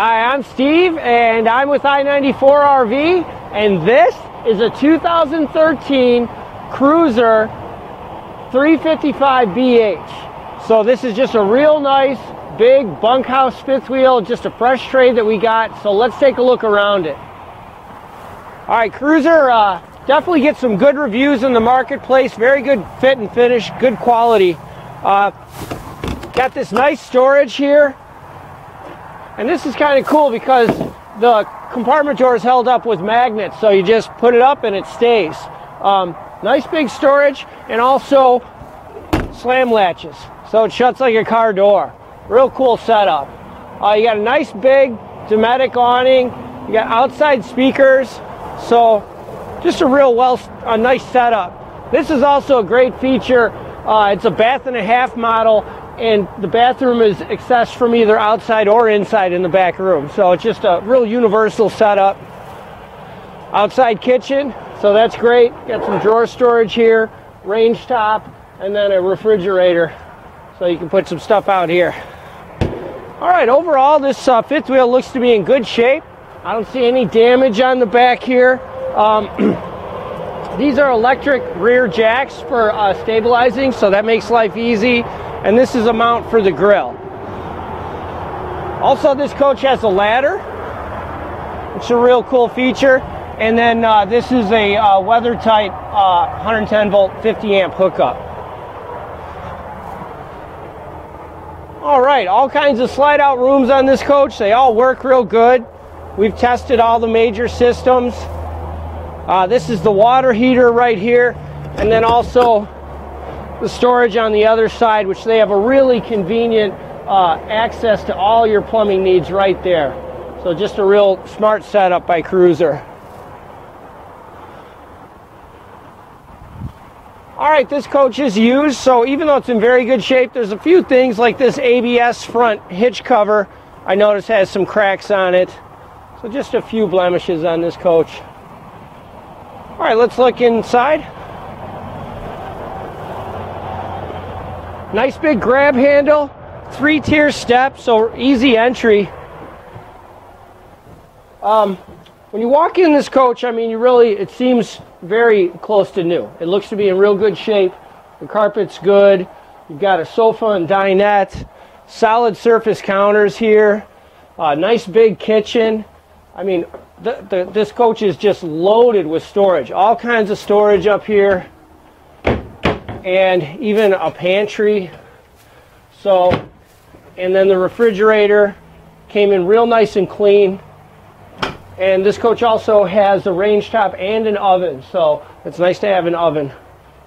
Hi, I'm Steve, and I'm with I-94RV, and this is a 2013 Crusader 355BH. So this is just a real nice, big bunkhouse fifth wheel, just a fresh trade that we got. So let's take a look around it. All right, Crusader uh, definitely gets some good reviews in the marketplace. Very good fit and finish, good quality. Uh, got this nice storage here. And this is kind of cool because the compartment door is held up with magnets, so you just put it up and it stays. Um, nice big storage and also slam latches, so it shuts like a car door. Real cool setup. Uh, you got a nice big Dometic awning. You got outside speakers, so just a real well, a nice setup. This is also a great feature. Uh, it's a bath and a half model, and the bathroom is accessed from either outside or inside in the back room. So it's just a real universal setup. Outside kitchen, so that's great. Got some drawer storage here, range top, and then a refrigerator. So you can put some stuff out here. All right, overall, this uh, fifth wheel looks to be in good shape. I don't see any damage on the back here. Um, these are electric rear jacks for uh, stabilizing, so that makes life easy and this is a mount for the grill. Also, this coach has a ladder. It's a real cool feature. And then uh, this is a uh, weather tight uh, 110 volt 50 amp hookup. All right, all kinds of slide out rooms on this coach. They all work real good. We've tested all the major systems. Uh, this is the water heater right here. And then also the storage on the other side, which they have a really convenient uh, access to all your plumbing needs right there. So just a real smart setup by Crusader. All right, this coach is used, so even though it's in very good shape, there's a few things like this ABS front hitch cover I notice has some cracks on it. So just a few blemishes on this coach. All right, let's look inside. Nice big grab handle, three tier steps, so easy entry. Um, when you walk in this coach, I mean, you really, it seems very close to new. It looks to be in real good shape. The carpet's good. You've got a sofa and dinette, solid surface counters here, uh, nice big kitchen. I mean, the, the, this coach is just loaded with storage. All kinds of storage up here and even a pantry. So, and then the refrigerator came in real nice and clean. And this coach also has a range top and an oven, so it's nice to have an oven.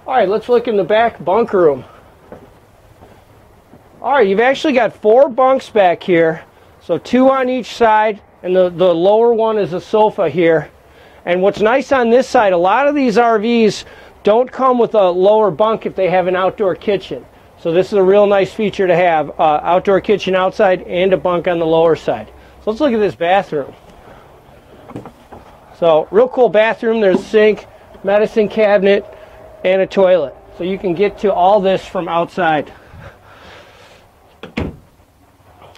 All right, let's look in the back bunk room. All right, you've actually got four bunks back here. So two on each side, and the, the lower one is a sofa here. And what's nice on this side, a lot of these RVs don't come with a lower bunk if they have an outdoor kitchen. So this is a real nice feature to have, uh, outdoor kitchen outside and a bunk on the lower side. So let's look at this bathroom. So real cool bathroom, there's a sink, medicine cabinet, and a toilet. So you can get to all this from outside.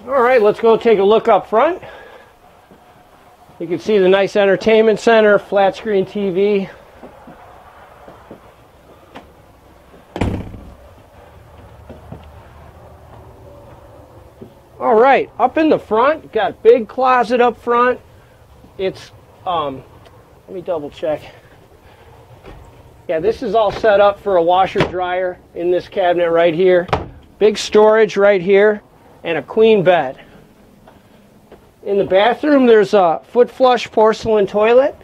All right, let's go take a look up front. You can see the nice entertainment center, flat screen TV, right, up in the front, got big closet up front. It's, um, let me double check. Yeah, this is all set up for a washer dryer in this cabinet right here. Big storage right here and a queen bed. In the bathroom, there's a foot flush porcelain toilet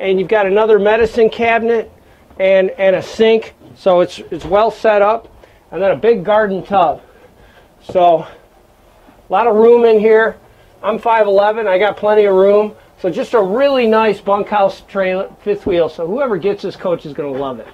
and you've got another medicine cabinet and, and a sink. So it's, it's well set up and then a big garden tub. So a lot of room in here. I'm 5'11", I got plenty of room. So just a really nice bunkhouse trailer, fifth wheel. So whoever gets this coach is going to love it.